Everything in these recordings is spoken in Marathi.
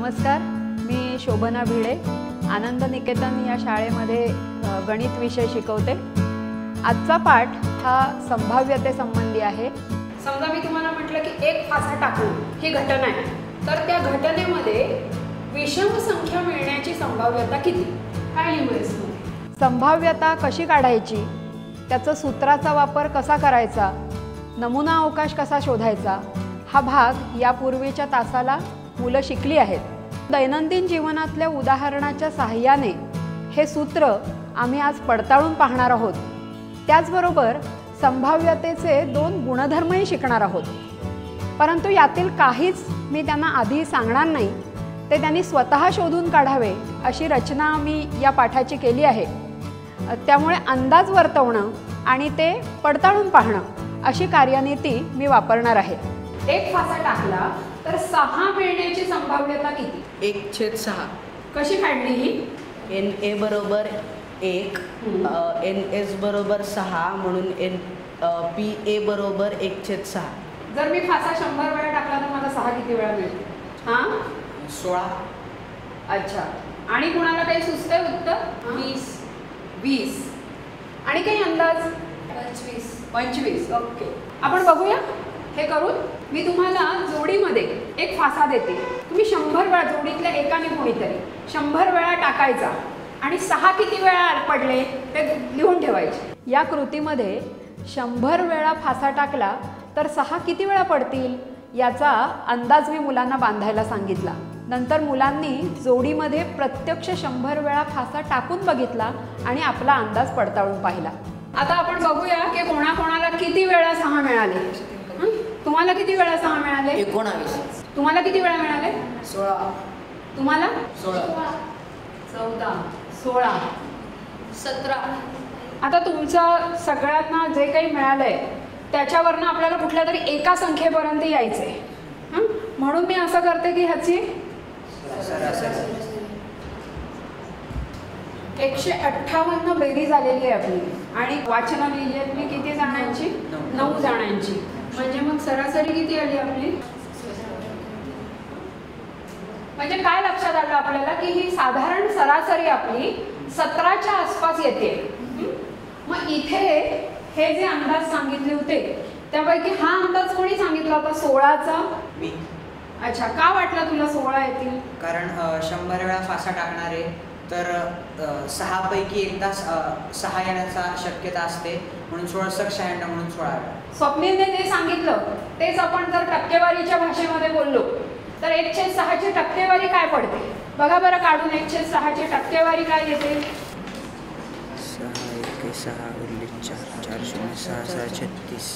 नमस्कार मी शोभना भिडे. आनंद निकेतन या शाळेमध्ये गणित विषय शिकवते. आजचा पाठ हा संभाव्यतेसंबंधी आहे. समजा मी तुम्हाला म्हटलं की एक फासा टाकून ही घटना आहे. तर त्या घटनेमध्ये विषम संख्या मिळण्याची संभाव्यता किती? काय? संभाव्यता कशी काढायची? त्याचं सूत्राचा वापर कसा करायचा? नमुना अवकाश कसा शोधायचा? हा भाग यापूर्वीच्या तासाला मुलं शिकली आहेत. दैनंदिन जीवनातल्या उदाहरणाच्या साहाय्याने हे सूत्र आम्ही आज पडताळून पाहणार आहोत. त्याचबरोबर संभाव्यतेचे दोन गुणधर्मही शिकणार आहोत. परंतु यातील काहीच मी त्यांना आधी सांगणार नाही. ते त्यांनी स्वतः शोधून काढावे अशी रचना मी या पाठाची केली आहे. त्यामुळे अंदाज वर्तवणं आणि ते पडताळून पाहणं अशी कार्यनीती मी वापरणार आहे. एक फासा टाकला. तर सहा मिळण्याची संभाव्यता किती? एक छेद सहा. कशी काढली ही? एन ए बरोबर एक. एन एस बरोबर सहा म्हणून एन पी ए बरोबर एक छेद सहा. जर मी फासा शंभर वेळा टाकला तर मला सहा किती वेळा मिळते हां? सोळा. अच्छा. आणि कुणाला काही सुचतंय उत्तर? वीस. वीस. आणि काही अंदाज? पंचवीस. पंचवीस. ओके. आपण बघूया. हे करून मी तुम्हाला जोडीमध्ये एक फासा देते. तुम्ही शंभर वेळा जोडीतल्या एकाने कोणीतरी शंभर वेळा टाकायचा आणि सहा किती वेळा पडले ते लिहून ठेवायचे. या कृतीमध्ये शंभर वेळा फासा टाकला तर सहा किती वेळा पडतील याचा अंदाज मी मुलांना बांधायला सांगितला. नंतर मुलांनी जोडीमध्ये प्रत्यक्ष शंभर वेळा फासा टाकून बघितला आणि आपला अंदाज पडताळून पाहिला. आता आपण बघूया की कोणाकोणाला किती वेळा सहा मिळाले. तुम्हाला किती वेळा सहा मिळाले? एकोणावीस. तुम्हाला किती वेळा मिळाले? सोळा. तुम्हाला? सोळा. चौदा. सोळा. सतरा. आता तुमचं सगळ्यांना जे काही मिळालंय त्याच्यावरनं आपल्याला कुठल्या तरी एका संख्येपर्यंत यायचंय. हं? म्हणून मी असं करते की ह्याची एकशे अठ्ठावन्न बेरीज झालेली आहे आपली. आणि वाचनं लिहिली आहेत मी किती जणांची. नऊ जणांची. म्हणजे मग सरासरी किती आली आपली? म्हणजे काय लक्षात आलं आपल्याला की ही साधारण सरासरी आपली सतराच्या आसपास येते? मग इथे हे जे अंदाज सांगितले होते त्यापैकी हा अंदाज कोणी सांगितला होता? सोळाचा? अच्छा का वाटला तुला सोळा येतील? कारण शंभर वेळा फासा टाकणारे तर सहापैकी एकदा स- अ, सहा येण्याचा शक्यता असते. म्हणून सोळा सक शहाण्णव म्हणून सोळा. स्वप्नीलने जे सांगितलं तेच आपण जर टक्केवारीच्या भाषेमध्ये बोललो तर एकशे सहाची टक्केवारी काय पडते? बघा बरं काढून एकशे सहाची टक्केवारी काय येते? सहा एक सहा उरले चार चार शून्य सहा सहा छत्तीस.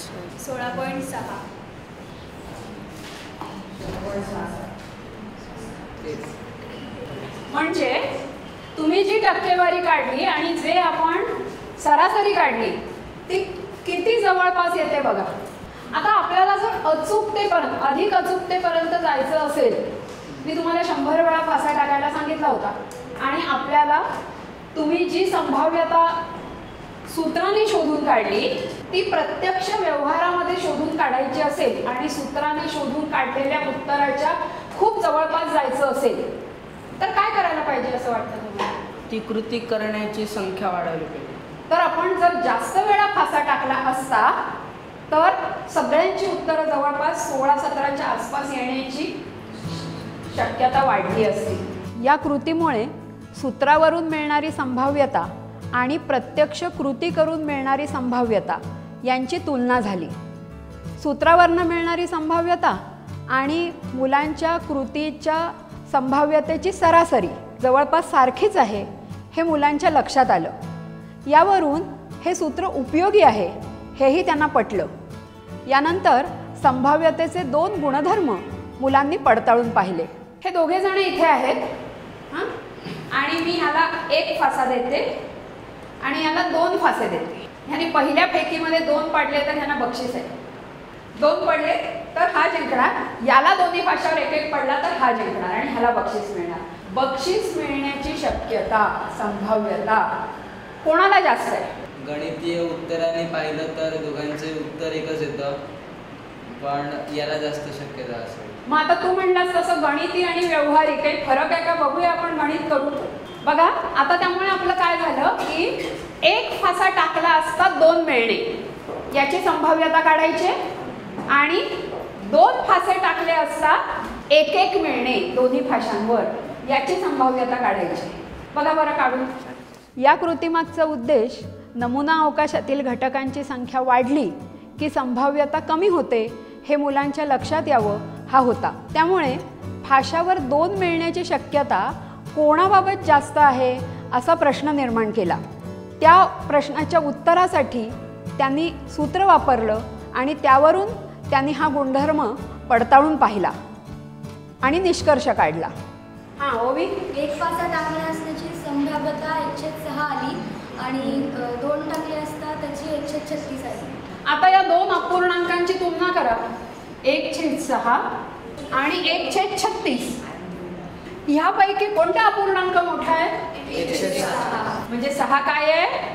सोळा पॉईंट सहा. म्हणजे तुम्ही जी टक्केवारी काढली आणि जे आपण सरासरी काढली ती किती जवळपास येते बघा. आता आपल्याला जर अचूकतेपर्यंत अधिक अचूकतेपर्यंत जायचं असेल मी तुम्हाला शंभर वेळा फासा टाकायला सांगितला होता. आणि आपल्याला तुम्ही जी संभाव्यता सूत्राने शोधून काढली ती प्रत्यक्ष व्यवहारामध्ये शोधून काढायची असेल आणि सूत्राने शोधून काढलेल्या उत्तराच्या खूप जवळपास जायचं असेल तर काय करायला पाहिजे असं वाटतं तुम्हाला? ती कृती करण्याची संख्या वाढवली पाहिजे. तर आपण जर जास्त वेळा फासा टाकला असता तर सगळ्यांची उत्तरं जवळपास सोळा सतराच्या आसपास येण्याची शक्यता वाढली असती. या कृतीमुळे सूत्रावरून मिळणारी संभाव्यता आणि प्रत्यक्ष कृती करून मिळणारी संभाव्यता यांची तुलना झाली. सूत्रावरनं मिळणारी संभाव्यता आणि मुलांच्या कृतीच्या संभाव्यतेची सरासरी जवळपास सारखीच आहे हे मुलांच्या लक्षात आलं. यावरून हे सूत्र उपयोगी आहे हेही त्यांना पटलं. यानंतर संभाव्यतेचे दोन गुणधर्म मुलांनी पडताळून पाहिले. हे दोघे जण इथे आहेत. हां? आणि मी ह्याला एक फासा देते आणि ह्याला दोन फासे देते. ह्याने पहिल्या फेकीमध्ये दोन पाडले तर ह्यांना बक्षीस आहे. दोन पडले तर हा जिंकणार. याला दोन्ही फाशावर एक एक पडला तर हा जिंकणार आणि ह्याला बक्षीस मिळणार. बक्षीस मिळण्याची शक्यता संभाव्यता कोणाला जास्त आहे? गणितीय उत्तराने पाहिलं तर दोघांचे उत्तर एकच येतं पण याला जास्त शक्यता असेल. मग आता तू म्हणलास तसं गणिती आणि व्यवहारिक काही फरक आहे का? बघूया आपण गणित करू. बघा आता त्यामुळे आपलं काय झालं की एक फासा टाकला असता दोन मिळणे. याची संभाव्यता काढायची आणि दोन फासे टाकले असता एक एक मिळणे दोन्ही फाशांवर. याची संभाव्यता काढायची. बघा बरं काढून. या कृतीमागचा उद्देश नमुना अवकाशातील घटकांची संख्या वाढली की संभाव्यता कमी होते हे मुलांच्या लक्षात यावं हा होता. त्यामुळे फाशावर दोन मिळण्याची शक्यता कोणाबाबत जास्त आहे असा प्रश्न निर्माण केला. त्या प्रश्नाच्या उत्तरासाठी त्यांनी सूत्र वापरलं आणि त्यावरून त्यांनी हा गुणधर्म पडताळून पाहिला आणि निष्कर्ष काढला. हां ओवी एक फासा टाकला असण्याची संभाव्यता एकशे सहा आली आणि दोन टाकले असता त्याची एकशे छत्तीस आली. आता या दोन अपूर्णांकांची तुलना करा. एक छेद सहा आणि एक छेद छत्तीस. ह्यापैकी कोणता अपूर्णांक मोठा आहे? म्हणजे सहा काय आहे?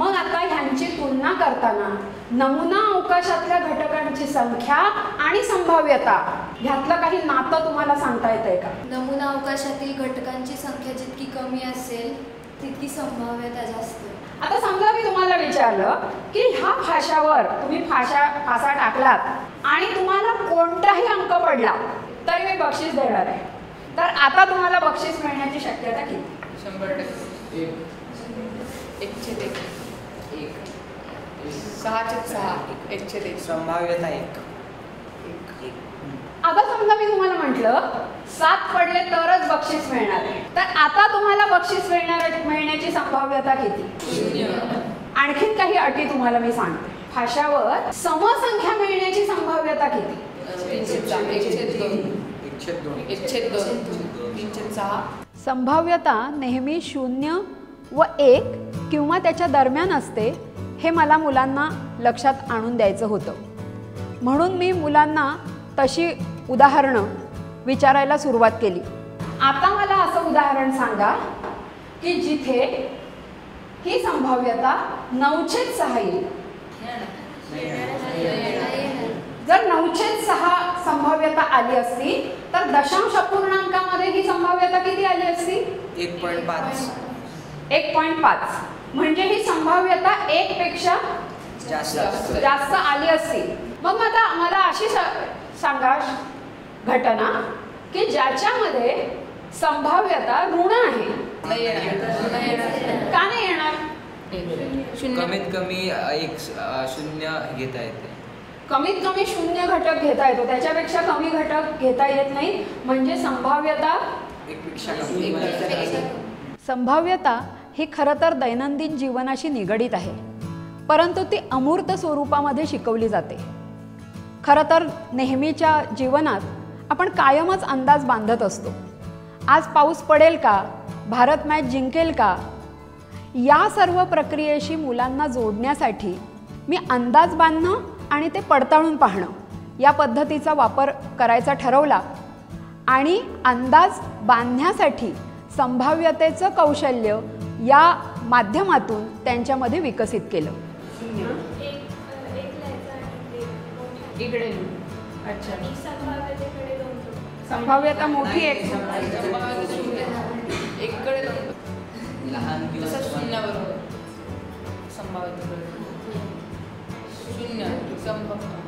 मग आता ह्यांची तुलना करताना नमुना अवकाशातल्या घटकांची संख्या आणि संभाव्यता ह्यातलं काही नातं तुम्हाला सांगता येतंय का? नमुना अवकाशातील घटकांची संख्या जितकी कमी असेल तितकी संभाव्यता जास्त. आता समजा मी तुम्हाला विचारलं की ह्या फाशावर तुम्ही फाशा फासा टाकलात आणि तुम्हाला कोणताही अंक पडला तरी मी बक्षीस देणार आहे. तर आता तुम्हाला बक्षीस मिळण्याची शक्यता किती? शंभर टक्के. एक. एक सहा छेद सहा. एक. छेद एक. संभाव्यता एक आता समजा मी तुम्हाला म्हटलं सात पडले तरच बक्षीस मिळणार. आहे तर आता तुम्हाला बक्षीस मिळणार मिळण्याची संभाव्यता किती? आणखीन काही अटी तुम्हाला मी सांगते. फाशावर समसंख्या मिळण्याची संभाव्यता किती? संभाव्यता नेहमी शून्य व एक किंवा त्याच्या दरम्यान असते हे मला मुलांना लक्षात आणून द्यायचं होतं. म्हणून मी मुलांना तशी उदाहरणं विचारायला सुरुवात केली. आता मला असं उदाहरण सांगा की जिथे ही संभाव्यता नऊछेद सहा येईल. जर नऊछेद सहा संभाव्यता आली असती तर दशांश अपूर्णांकामध्ये ही संभाव्यता किती आली असती? एक पॉईंट पाच. एक पॉईंट पाच. म्हणजे ही संभाव्यता एक पेक्षा जास्त जास्त. आली असती. मग आता मला अशी सांगा घटना की ज्याच्यामध्ये संभाव्यता ऋण आहे. का नाही येणार? शून्य. कमीत कमी एक शून्य घेता येते. कमीत कमी शून्य घटक घेता येतो. त्याच्यापेक्षा कमी घटक घेता येत नाही. म्हणजे संभाव्यता कमी संभाव्यता ही खरं तर दैनंदिन जीवनाशी निगडीत आहे. परंतु ती अमूर्त स्वरूपामध्ये शिकवली जाते. खरं तर नेहमीच्या जीवनात आपण कायमच अंदाज बांधत असतो. आज पाऊस पडेल का? भारत मॅच जिंकेल का? या सर्व प्रक्रियेशी मुलांना जोडण्यासाठी मी अंदाज बांधणं आणि ते पडताळून पाहणं या पद्धतीचा वापर करायचा ठरवला आणि अंदाज बांधण्यासाठी संभाव्यतेचं कौशल्य या माध्यमातून त्यांच्यामध्ये विकसित केलं. इकडे अच्छा. संभाव्यता मोठी आहे. शून्य. संभव